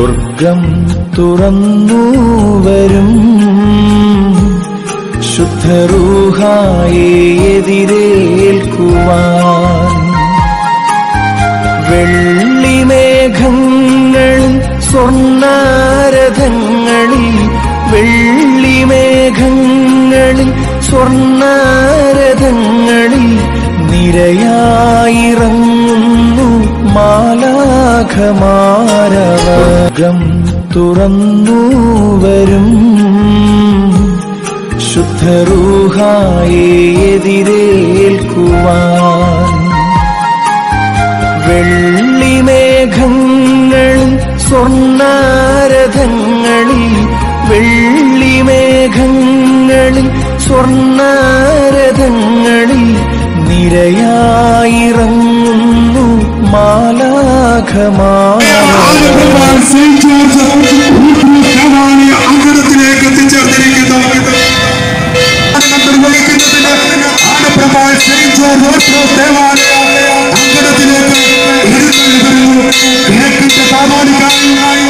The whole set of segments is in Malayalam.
സ്വർഗം തുറന്നു വരും. ശുദ്ധരൂഹായെ എതിരേൽക്കുവാൻ. വെള്ളിമേഘങ്ങളിൽ സ്വർണാരഥങ്ങളിൽ വെള്ളിമേഘങ്ങളിൽ സ്വർണാരഥങ്ങളിൽ നിരയായിറങ്ങുന്നു മാലാഖമാരവർഗം തുറന്നു വരും. ശുദ്ധരൂഹായെ എതിരേൽക്കുവാൻ. വെള്ളിമേഘങ്ങളിൽ സ്വർണാരഥങ്ങളിൽ വെള്ളിമേഘങ്ങളിൽ സ്വർണാരഥങ്ങളിൽ നിരയായിറങ്ങുന്നു മാലാഖമാര സെയിന്റ് ജോർജ് ദേവാലയ അങ്കണത്തിലേക്ക് എത്തിച്ചേർന്നിരിക്കുന്നു. ആനപ്രമാൻ സെയിന്റ് ജോർജ് ഉൾക്രൂസ് ദേവാലയ അങ്കണത്തിലേക്ക് ഇരുന്നു വരുന്നു കിഴക്കിന്റെ മംഗളാചാര്യനുമായി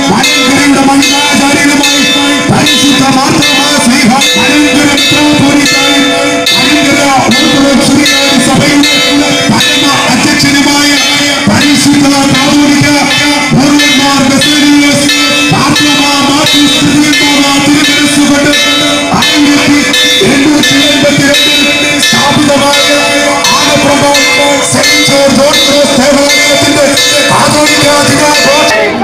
ആനപ്രഭ സെന്റ് ജോർജ് ഓർത്തഡോക്സ് ദേവാലയത്തിന്റെ കാതോലിക്ക ദിനാഘോഷം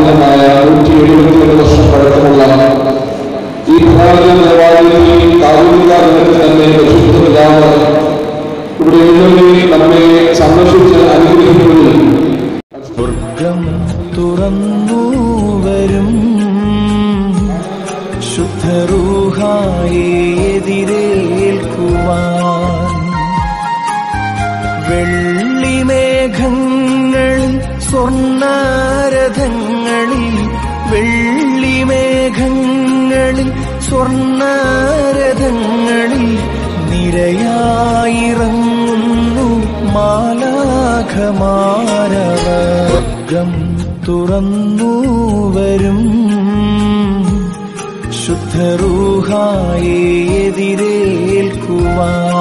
സ്ഥാപിതമായ നൂറ്റി എഴുപത്തിയൊന്ന് വർഷം പഴക്കമുള്ള ഈ ദിനത്തിൽ തന്നെ ഇവിടെ നമ്മെ സന്ദർശിച്ച് അനുഗ്രഹിക്കുന്നതിൽ സ്വർഗം വരും. വെള്ളിമേഘങ്ങളിൽ സ്വർണരഥങ്ങളിൽ നിരയായിറങ്ങുന്നു മാലാഖമാരവർഗം തുറന്നു വരും. ശുദ്ധരൂഹായെ എതിരേൽക്കുവാൻ